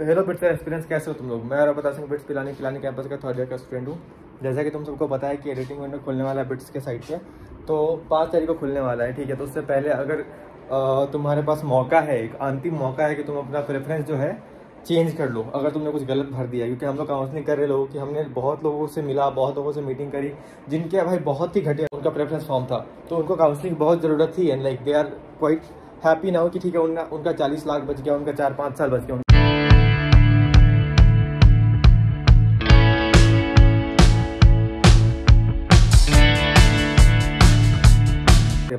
तो hello bits का experience कैसे हो तुम लोग? मैं और बता सिंह, बिट्स पिलानी पिलानी कैंपस का थर्ड ईयर का स्टूडेंट हूँ। जैसा कि तुम सबको पता है कि एडिटिंग विंडो खुलने वाला है बिट्स के साइड से तो पाँच तारीख को खुलने वाला है, ठीक है? तो उससे पहले अगर तुम्हारे पास मौका है, एक अंतिम मौका है कि तुम अपना प्रेफरेंस जो है चेंज कर लो। अगर तुमने कुछ गलत भर दिया क्योंकि हम लोग काउंसलिंग कर रहे लोगों की, हमने बहुत लोगों से मिला, बहुत लोगों से मीटिंग करी, जिनके भाई बहुत ही घटिया उनका प्रेफरेंस फॉर्म था। तो उनको काउंसलिंग बहुत ज़रूरत थी and like they are quite happy ना हो कि ठीक है, उनका उनका चालीस लाख बच गया, उनका चार पाँच साल बच गया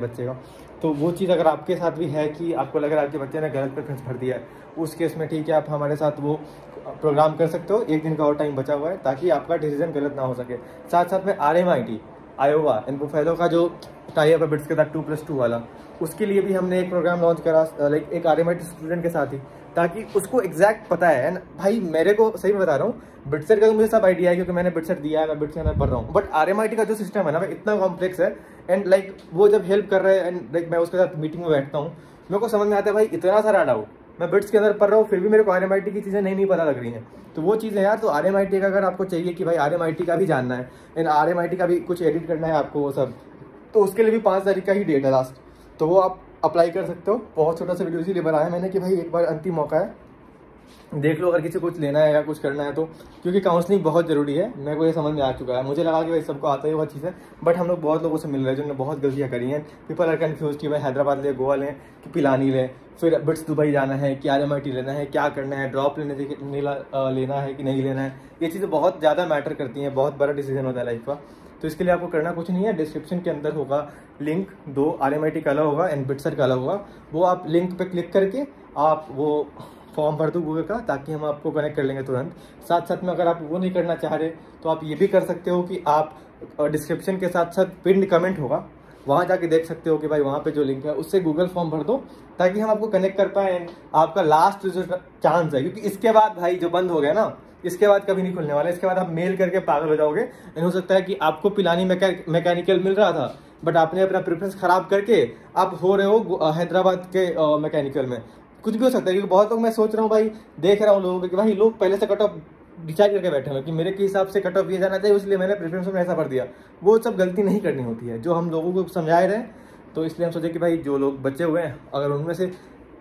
बच्चे का। तो वो चीज़ अगर आपके साथ भी है कि आपको लग रहा है आपके बच्चे ने गलत प्रेफरेंस भर दिया है, उस केस में ठीक है, आप हमारे साथ वो प्रोग्राम कर सकते हो। एक दिन का और टाइम बचा हुआ है ताकि आपका डिसीज़न गलत ना हो सके। साथ साथ में R M I T Iowa इन्फोफेलो का जो टाई अप बिट्स के साथ टू प्लस टू वाला, उसके लिए भी हमने एक प्रोग्राम लॉन्च करा लाइक एक R M I T student के साथ ही, ताकि उसको एग्जैक्ट पता है। एंड भाई, मेरे को सही बता रहा हूँ बिटसेट का तो मुझे सब आइडिया है, क्योंकि मैंने बिटसेट दिया है, मैं बिटसेट अंदर पढ़ रहा हूँ। बट आरएमआईटी का जो सिस्टम है ना इतना कॉम्प्लेक्स है एंड लाइक वो जब हेल्प कर रहे हैं एंड लाइक मैं उसके साथ मीटिंग में बैठता हूँ, मेरे को समझ में आता है, भाई, इतना सारा डाउट मैं बिट्स के अंदर पढ़ रहा हूँ, फिर भी मेरे को आरएमआईटी की चीज़ें नहीं नहीं पता लग रही हैं। तो वो चीज़ यार तो आरएमआईटी का अगर आपको चाहिए कि भाई आरएमआईटी का भी जानना है एंड आर का भी कुछ एडिट करना है आपको वो सब तो उसके लिए भी पाँच तारीख का ही डेट है लास्ट तो वो आप अप्लाई कर सकते हो। बहुत छोटा सा वीडियो इसीलिए बनाया मैंने कि भाई एक बार अंतिम मौका है। देख लो, अगर किसी को कुछ लेना है या कुछ करना है तो क्योंकि काउंसलिंग बहुत ज़रूरी है। मेरे को ये समझ में आ चुका है। मुझे लगा कि भाई सबको आता ही वह चीज़ है बट हम लोग बहुत लोगों से मिल रहे हैं जिन्होंने बहुत गलतियाँ करी हैं। पीपल आर कन्फ्यूज़ कि भाई हैदराबाद लें, गोवा लें, कि पिलानी लें, फिर बिट्स दुबई जाना है क्या एम लेना है, क्या करना है ड्रॉप लेने से लेना है कि नहीं लेना है। ये चीज़ें बहुत ज़्यादा मैटर करती हैं, बहुत बड़ा डिसीज़न होता है लाइफ का। तो इसके लिए आपको करना कुछ नहीं है। डिस्क्रिप्शन के अंदर होगा लिंक दो आर एम का अलग होगा एंड बिट्सर का अलग होगा। वो आप लिंक पे क्लिक करके आप वो फॉर्म भर दो गूगल का, ताकि हम आपको कनेक्ट कर लेंगे तुरंत। साथ साथ में अगर आप वो नहीं करना चाह रहे तो आप ये भी कर सकते हो कि आप डिस्क्रिप्शन के साथ साथ पिंड कमेंट होगा। वहाँ जाके देख सकते हो कि भाई वहाँ पे जो लिंक है, उससे गूगल फॉर्म भर दो, ताकि हम आपको कनेक्ट कर पाए आपका लास्ट जो चांस है, क्योंकि इसके बाद भाई जो बंद हो गया ना, इसके बाद कभी नहीं खुलने वाला। इसके बाद आप मेल करके पागल हो जाओगे। हो सकता है कि आपको पिलानी मैकेनिकल मिल रहा था बट आपने अपना प्रेफरेंस खराब करके आप हो रहे हो हैदराबाद के मैकेनिकल में। कुछ भी हो सकता है, क्योंकि बहुत लोग मैं सोच रहा हूँ भाई, देख रहा हूँ लोगों कि भाई लोग पहले से कट ऑफ़ डिसाइड करके बैठे हैं कि मेरे के हिसाब से कट ऑफ़ ये जाना चाहिए, इसलिए मैंने प्रेफरेंस में ऐसा भर दिया। वो सब गलती नहीं करनी होती है, जो हम लोगों को समझाए रहे तो इसलिए हम सोचे कि भाई जो लोग बचे हुए हैं, अगर उनमें से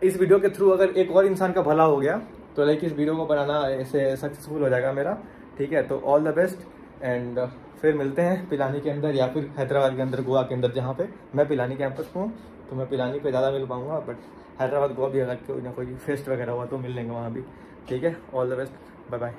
इस वीडियो के थ्रू अगर एक और इंसान का भला हो गया तो लाइक इस वीडियो को बनाना ऐसे सक्सेसफुल हो जाएगा मेरा, ठीक है? तो ऑल द बेस्ट एंड फिर मिलते हैं पिलानी के अंदर या फिर हैदराबाद के अंदर, गोवा के अंदर, जहाँ पे मैं पिलानी कैंपस में हूँ। तो मैं पिलानी पे ज़्यादा मिल पाऊँगा बट हैदराबाद गोवा भी अलग कोई ना कोई फेस्ट वगैरह हुआ तो मिल लेंगे वहाँ भी। ठीक है? All the best bye bye